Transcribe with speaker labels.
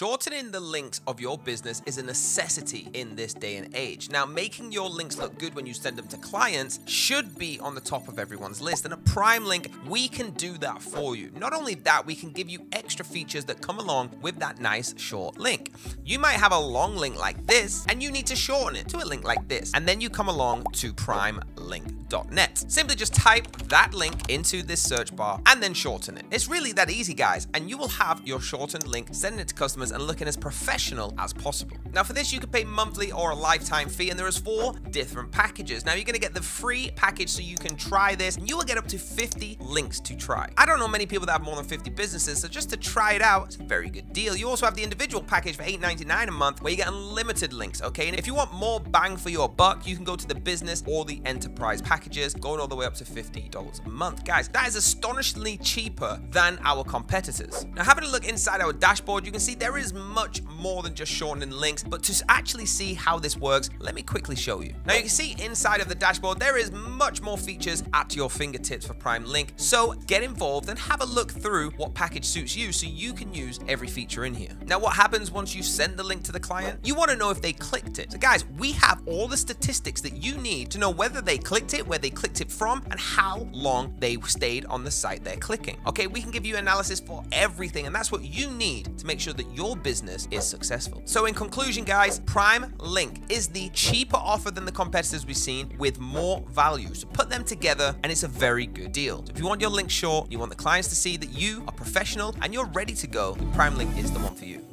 Speaker 1: Shortening the links of your business is a necessity in this day and age. Now, making your links look good when you send them to clients should be on the top of everyone's list. And a Prime link, we can do that for you. Not only that, we can give you extra features that come along with that nice short link. You might have a long link like this, and you need to shorten it to a link like this. And then you come along to primelink.net. Simply just type that link into this search bar and then shorten it. It's really that easy, guys, and you will have your shortened link, sending it to customers and looking as professional as possible. Now, for this, you can pay monthly or a lifetime fee, and there is four different packages. Now, you're going to get the free package so you can try this, and you will get up to 50 links to try. I don't know many people that have more than 50 businesses, so just to try it out, it's a very good deal. You also have the individual package for $8.99 a month where you get unlimited links, okay? And if you want more bang for your buck, you can go to the business or the enterprise packages, going all the way up to $50 a month. Guys, that is astonishingly cheaper than our competitors. Now, having a look inside our dashboard, you can see there is much more than just shortening links, but to actually see how this works, let me quickly show you. Now, you can see inside of the dashboard, there is much more features at your fingertips for Prime Link. So get involved and have a look through what package suits you so you can use every feature in here. Now, what happens once you send the link to the client? You want to know if they clicked it. So guys, we have all the statistics that you need to know whether they clicked it, where they clicked it from, and how long they stayed on the site they're clicking. Okay, we can give you analysis for everything, and that's what you need to make sure that business is successful. So in conclusion, guys, Prime Link is the cheaper offer than the competitors we've seen with more value. So put them together, and it's a very good deal. So if you want your link short, you want the clients to see that you are professional and you're ready to go, Prime Link is the one for you.